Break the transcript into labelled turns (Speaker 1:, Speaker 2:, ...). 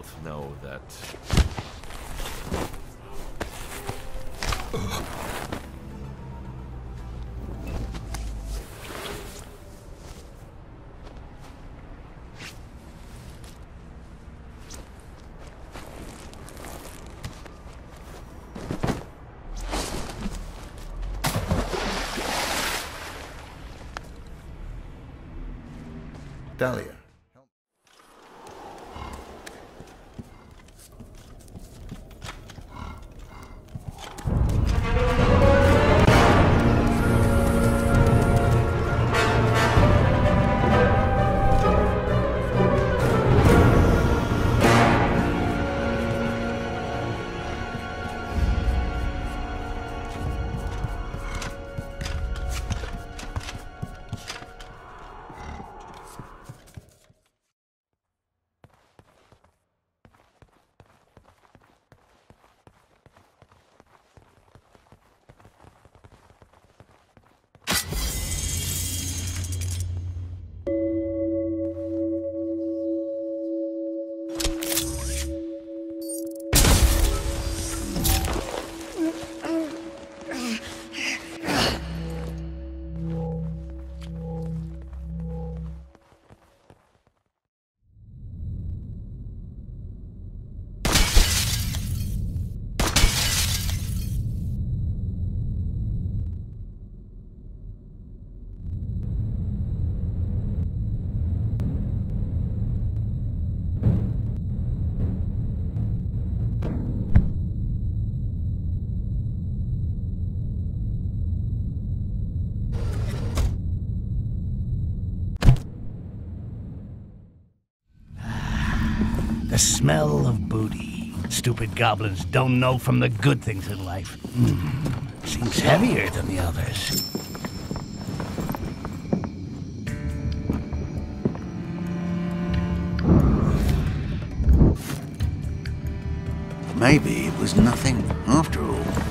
Speaker 1: Both know that.
Speaker 2: Dahlia.
Speaker 3: Smell of booty. Stupid goblins don't know from the good things in life. Mm, seems heavier than the others.
Speaker 4: Maybe it was nothing after all.